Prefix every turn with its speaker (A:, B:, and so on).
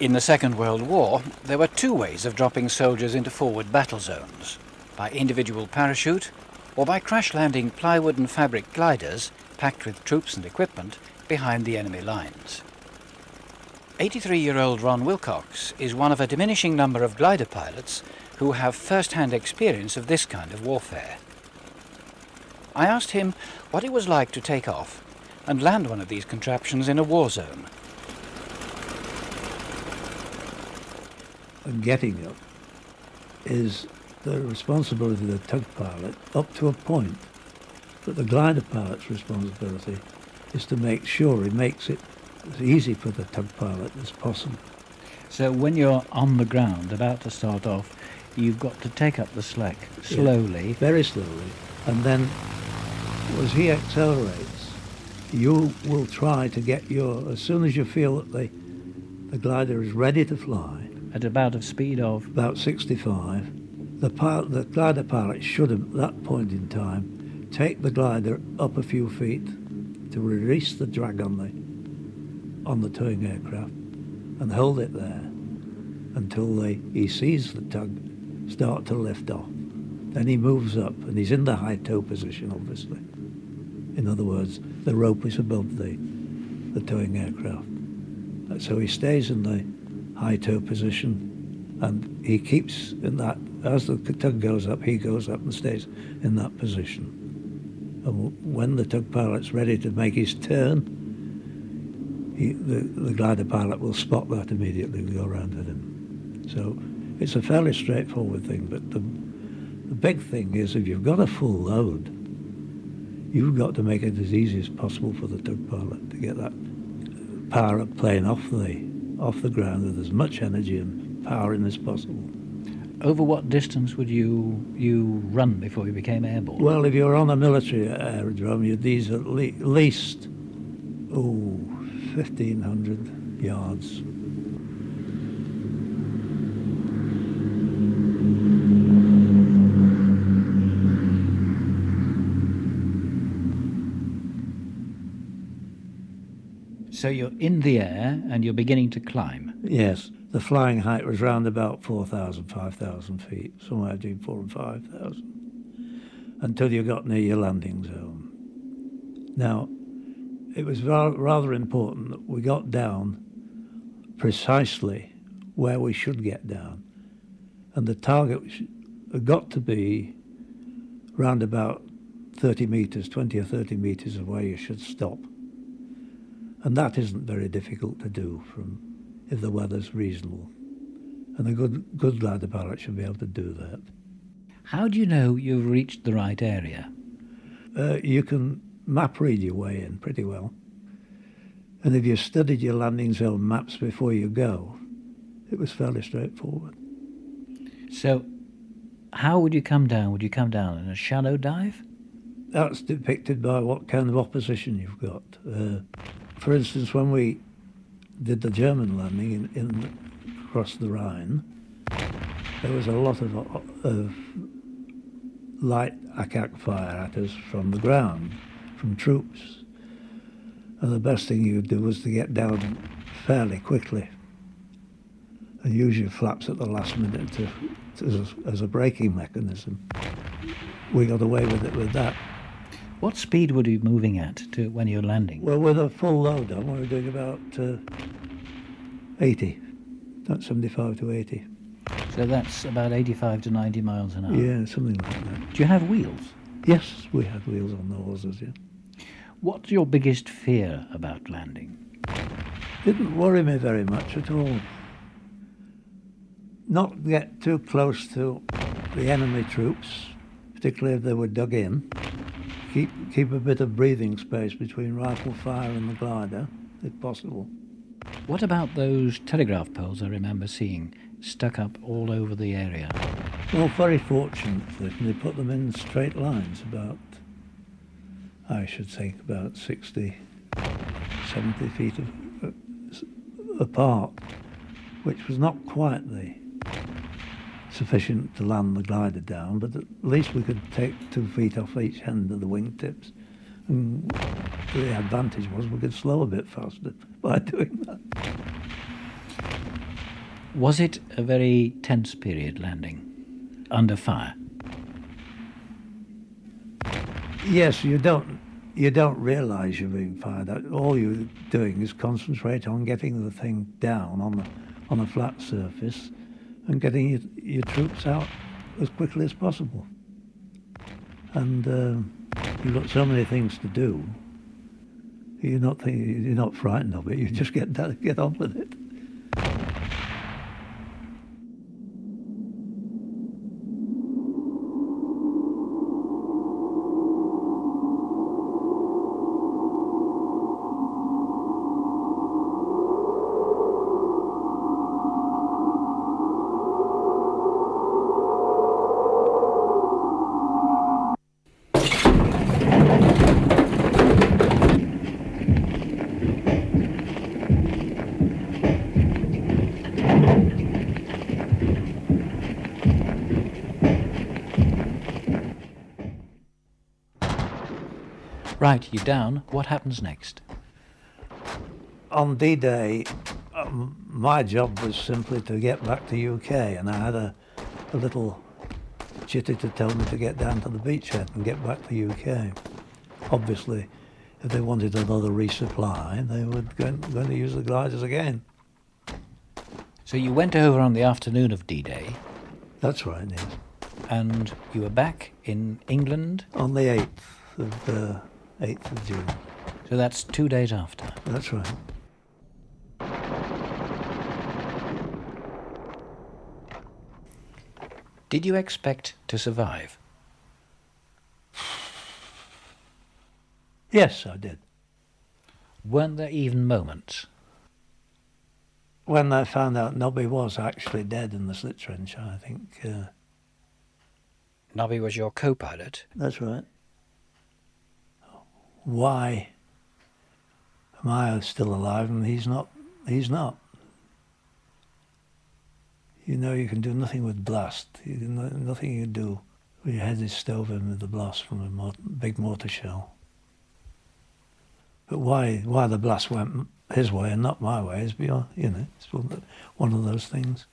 A: In the Second World War, there were two ways of dropping soldiers into forward battle zones by individual parachute or by crash landing plywood and fabric gliders packed with troops and equipment behind the enemy lines. 83 year old Ron Wilcox is one of a diminishing number of glider pilots who have first hand experience of this kind of warfare. I asked him what it was like to take off and land one of these contraptions in a war zone.
B: Getting up is the responsibility of the tug pilot up to a point, but the glider pilot's responsibility is to make sure he makes it as easy for the tug pilot as possible.
C: So when you're on the ground about to start off, you've got to take up the slack slowly.
B: Yeah, very slowly. And then as he accelerates, you will try to get your, as soon as you feel that the, the glider is ready to fly.
C: At about a speed of?
B: About 65. The, pilot, the glider pilot should, at that point in time, take the glider up a few feet to release the drag on the, on the towing aircraft and hold it there until they, he sees the tug start to lift off. Then he moves up and he's in the high tow position, obviously. In other words, the rope is above the, the towing aircraft. So he stays in the high tow position and he keeps in that, as the tug goes up, he goes up and stays in that position. And when the tug pilot's ready to make his turn, he, the, the glider pilot will spot that immediately and go around at him. So it's a fairly straightforward thing, but the, the big thing is if you've got a full load, you've got to make it as easy as possible for the tug pilot to get that power up plane off the off the ground with as much energy and power in as possible.
C: Over what distance would you you run before you became airborne?
B: Well, if you're on a military aerodrome, you'd these at le- least oh, 1,500 yards.
C: So you're in the air and you're beginning to climb?
B: Yes. The flying height was round about 4,000, 5,000 feet, somewhere between 4 and 5,000, until you got near your landing zone. Now, it was rather important that we got down precisely where we should get down. And the target got to be round about 30 metres, 20 or 30 metres of where you should stop. And that isn't very difficult to do from if the weather's reasonable. And a good, good glider pilot should be able to do that.
C: How do you know you've reached the right area?
B: Uh, you can map read your way in pretty well. And if you studied your landing zone maps before you go, it was fairly straightforward.
C: So, how would you come down? Would you come down in a shallow dive?
B: That's depicted by what kind of opposition you've got. Uh, for instance, when we did the German landing in, in across the Rhine, there was a lot of, of light attack fire at us from the ground, from troops. And the best thing you would do was to get down fairly quickly and use your flaps at the last minute to, to as, as a braking mechanism. We got away with it with that.
C: What speed would you be moving at to when you're landing?
B: Well, with a full load on, we were doing about uh, 80, that's 75 to 80.
C: So that's about 85 to 90 miles an hour?
B: Yeah, something like that.
C: Do you have wheels?
B: Yes, we had wheels on the Horsas, yeah.
C: What's your biggest fear about landing?
B: Didn't worry me very much at all. Not get too close to the enemy troops, particularly if they were dug in keep a bit of breathing space between rifle fire and the glider, if possible.
C: What about those telegraph poles I remember seeing stuck up all over the area?
B: Well, very fortunately, they put them in straight lines about, I should think, about 60, 70 feet of, uh, apart, which was not quite the sufficient to land the glider down, but at least we could take two feet off each end of the wingtips. And the advantage was we could slow a bit faster by doing that.
C: Was it a very tense period landing? Under fire?
B: Yes, you don't you don't realise you're being fired at. All you're doing is concentrate on getting the thing down on the on a flat surface and getting your, your troops out as quickly as possible. And uh, you've got so many things to do. You're not thinking, you're not frightened of it. You just get get on with it.
C: Right, you're down. What happens next?
B: On D-Day, um, my job was simply to get back to UK, and I had a, a little chitty to tell me to get down to the beachhead and get back to UK. Obviously, if they wanted another resupply, they were going, going to use the gliders again.
C: So you went over on the afternoon of D-Day,
B: That's right, yes.
C: and you were back in England.
B: On the 8th of, uh, 8th of June.
C: So that's two days after.
B: That's right.
A: Did you expect to survive?
B: Yes, I did.
C: Weren't there even moments?
B: When I found out Nobby was actually dead in the slit trench, I think uh,
A: Nobby was your co-pilot.
B: that's right. Why am I still alive and he's not? He's not. You know, you can do nothing with blast. You can, nothing you can do. Your head is stove in with the blast from a big mortar shell. But why, why the blast went his way and not my way is beyond, you know, it's one of those things.